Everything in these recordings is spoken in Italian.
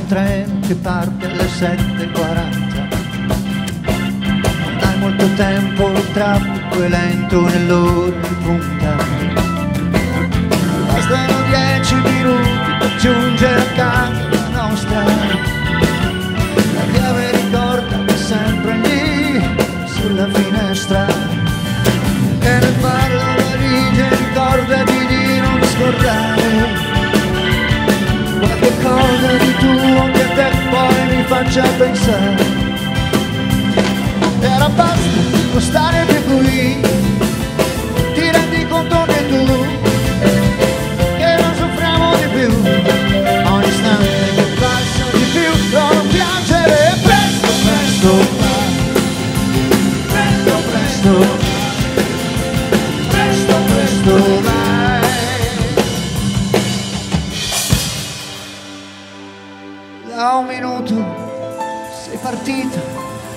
un treno che parte alle 7.40 Non hai molto tempo, il traffico è lento nell'ora di punta. Bastano dieci minuti per giungere a casa nostra. La chiave ricorda che è sempre lì, sulla finestra. E nel fare la valigia ricordati di non scordare. Qualche cosa di levante a pensar. Era fácil gostar da un minuto sei partita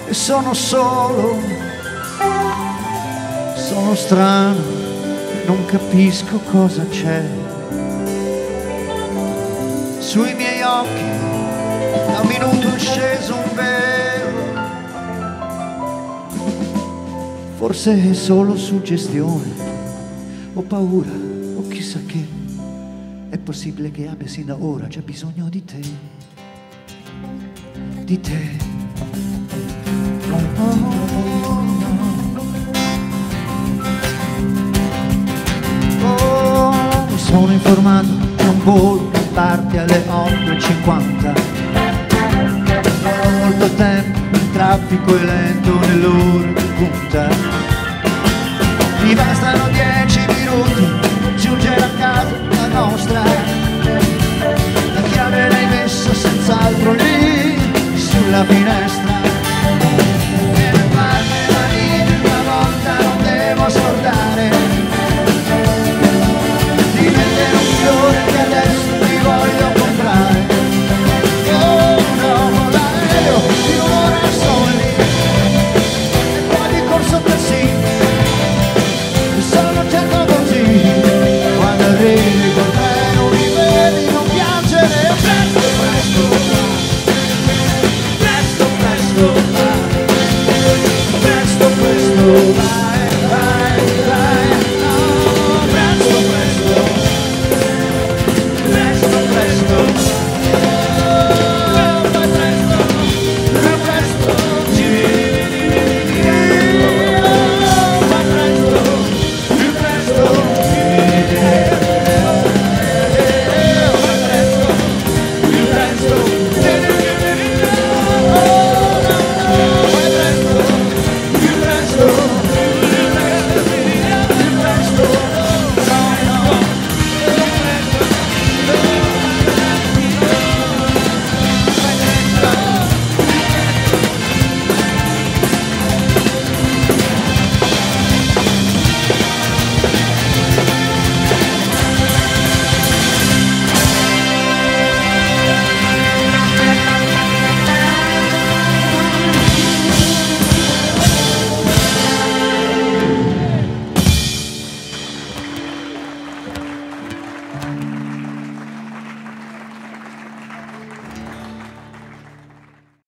e sono solo, sono strano, non capisco cosa c'è. Sui miei occhi da un minuto è sceso un velo, forse è solo suggestione, ho paura o chissà che, è possibile che abbia sin da ora già bisogno di te di te. Oh, oh, oh, oh, oh. oh sono informato che un volo parte alle 8.50. Molto tempo, il traffico è lento nell'ora di punta. Mi bastano 10 minuti per giungere a casa la nostra. La chiave l'hai messa senz'altro happiness go.